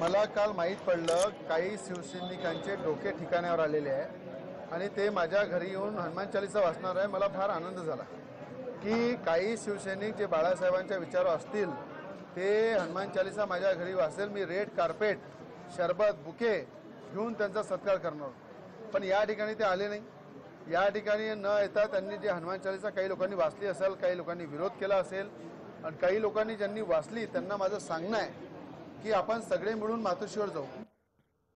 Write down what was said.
मला काल माहीत पडलं काही शिवसैनिकांचे डोके ठिकाण्यावर आलेले आहे आणि ते माझ्या घरी येऊन हनुमान चालिसा वाचणार आहे. मला फार आनंद झाला की काही शिवसैनिक जे बाळासाहेबांच्या विचार असतील ते हनुमान चालिसा माझ्या घरी वाचेल. मी रेड कार्पेट शरबत बुके घेऊन त्यांचा सत्कार करणार. पण या ठिकाणी ते आले नाही. या ठिकाणी न येता त्यांनी जे हनुमान चालिसा काही लोकांनी वाचली असेल काही लोकांनी विरोध केला असेल आणि काही लोकांनी ज्यांनी वाचली त्यांना माझं सांगणं आहे की आपण सगळे मिळून मातोश्रीवर जाऊ.